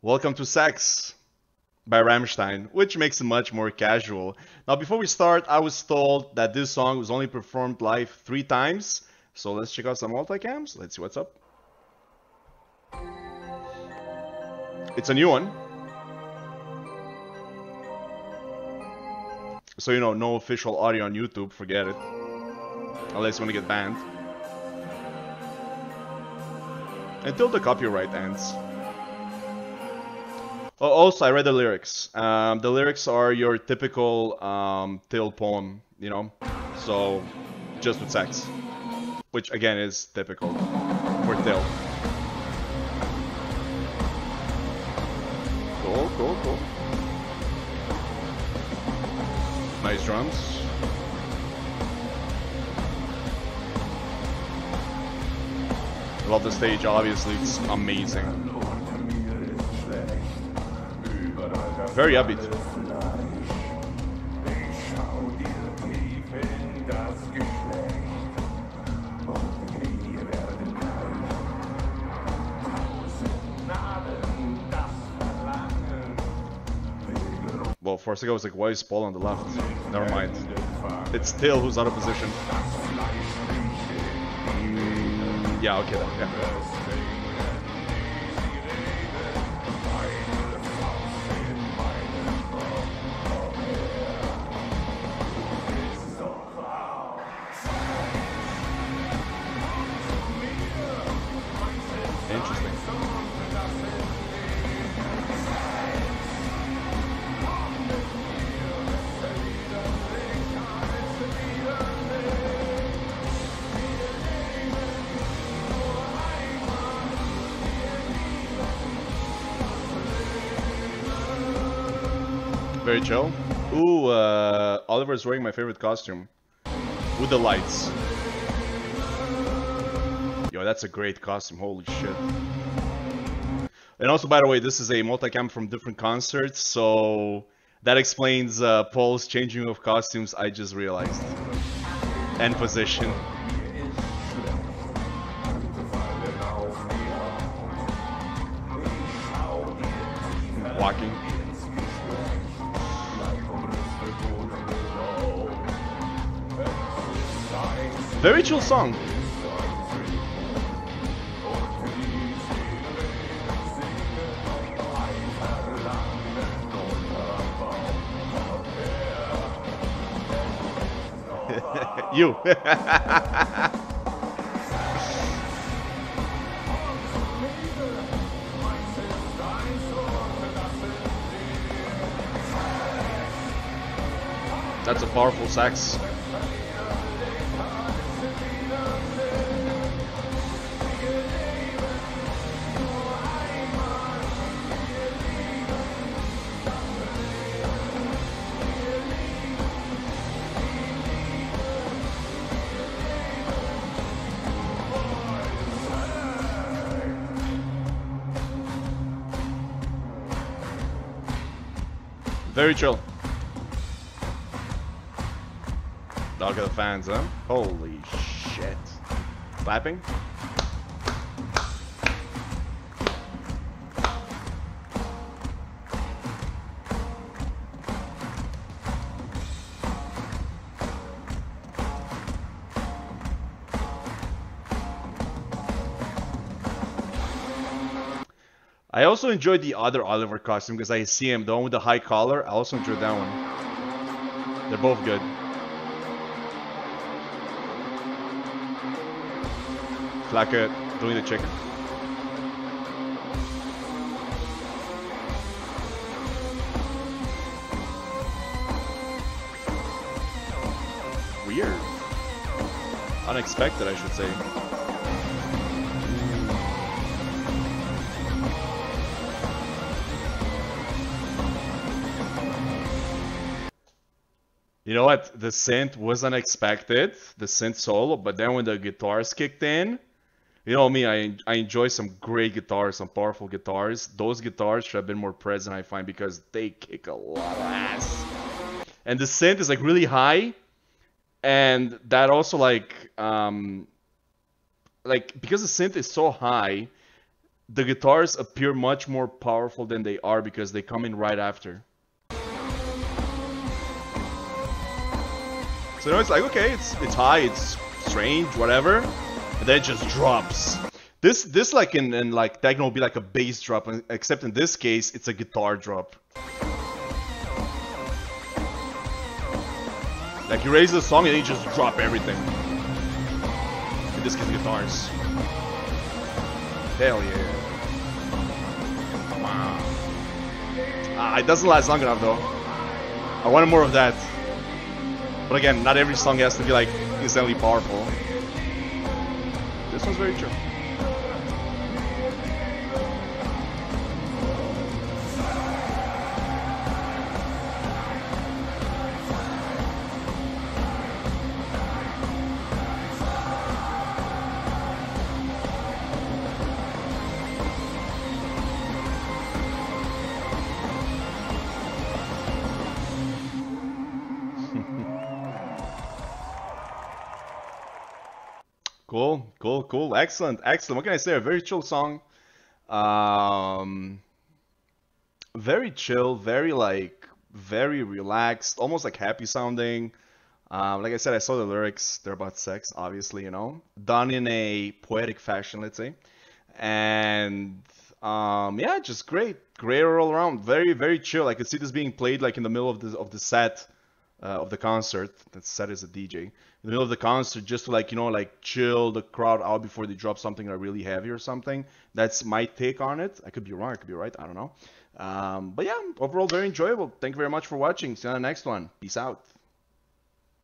Welcome to Sex by Rammstein, which makes it much more casual. Now, before we start, I was told that this song was only performed live three times. So let's check out some multicams. Let's see what's up. It's a new one. So, you know, no official audio on YouTube, forget it. Unless you want to get banned. Until the copyright ends. Oh, also, I read the lyrics. Um, the lyrics are your typical um, Till poem, you know? So, just with sex. Which, again, is typical for Till. Cool, cool, cool. Nice drums. Love the stage, obviously, it's amazing. Very upbeat. Well, for a second I was like, why is Paul on the left? Never mind. It's Till who's out of position. Yeah, okay then, yeah. Very chill. Ooh, uh, Oliver's wearing my favorite costume. With the lights. That's a great costume, holy shit. And also, by the way, this is a multicam from different concerts, so that explains uh, Paul's changing of costumes, I just realized. And position. Walking. Very chill song. you. That's a powerful sax. Very chill. Dog of the fans, huh? Holy shit. Clapping? I also enjoyed the other Oliver costume because I see him, the one with the high collar. I also enjoyed that one. They're both good. Flake doing the chicken. Weird. Unexpected, I should say. You know what? The synth was unexpected, the synth solo, but then when the guitars kicked in, you know me, I, I enjoy some great guitars, some powerful guitars. Those guitars should have been more present, I find, because they kick a lot of ass. And the synth is like really high, and that also like um like because the synth is so high, the guitars appear much more powerful than they are because they come in right after. So know, it's like okay, it's it's high, it's strange, whatever, and then it just drops. This this like in, in like techno would be like a bass drop, except in this case it's a guitar drop. Like you raise the song and then you just drop everything. In this case, guitars. Hell yeah. Wow. Ah, it doesn't last long enough though. I wanted more of that. But again, not every song has to be like instantly powerful. This one's very true. Cool, cool, cool. Excellent, excellent. What can I say? A very chill song. Um, very chill, very like, very relaxed, almost like happy sounding. Um, like I said, I saw the lyrics. They're about sex, obviously, you know, done in a poetic fashion, let's say. And um, yeah, just great, great all around. Very, very chill. I could see this being played like in the middle of the of the set uh, of the concert. That set as a DJ in the middle of the concert just to like you know like chill the crowd out before they drop something really heavy or something. That's my take on it. I could be wrong. I could be right. I don't know. Um, but yeah, overall very enjoyable. Thank you very much for watching. See you on the next one. Peace out.